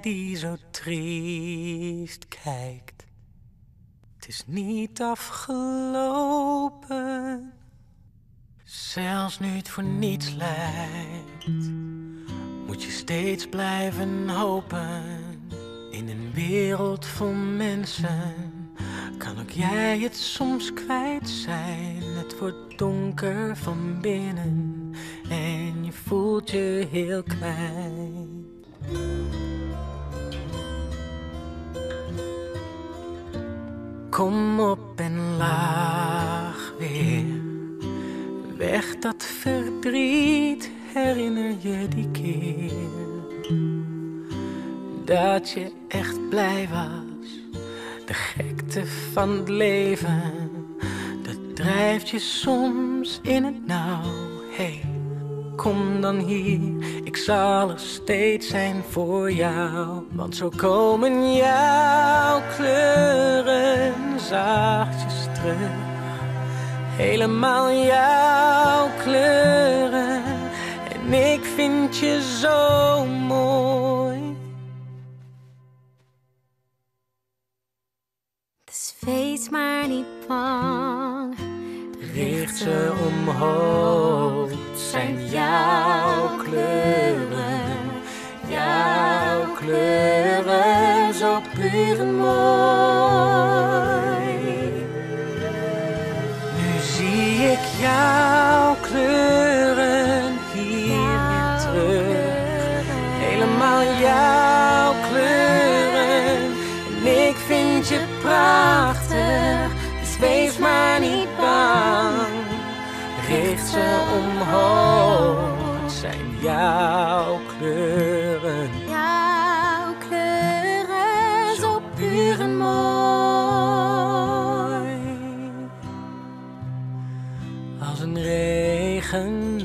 die zo triest kijkt. Het is niet afgelopen. Zelfs nu het voor niets lijkt, moet je steeds blijven hopen. In een wereld vol mensen kan ook jij het soms kwijt zijn. Het wordt donker van binnen en je voelt je heel klein. Kom op en laag weer. Weg dat verdriet, herinner je die keer. Dat je echt blij was, de gekte van het leven. Dat drijft je soms in het nauw. Hey, kom dan hier, ik zal er steeds zijn voor jou. Want zo komen jouw terug. Helemaal jouw kleuren. En ik vind je zo mooi. Dus wees maar niet bang. Richt ze omhoog, het zijn jouw kleuren. Jouw kleuren, zo puur en mooi. Jouw kleuren hier weer terug. Helemaal jouw kleuren. En ik vind je prachtig, dus wees maar niet bang. Richt ze omhoog, zijn jouw kleuren. Als een regenboog.